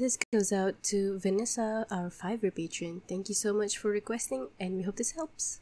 This goes out to Vanessa, our Fiverr patron. Thank you so much for requesting, and we hope this helps.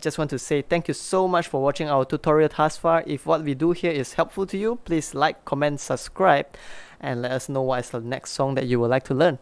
Just want to say thank you so much for watching our tutorial thus far. If what we do here is helpful to you, please like, comment, subscribe and let us know what is the next song that you would like to learn.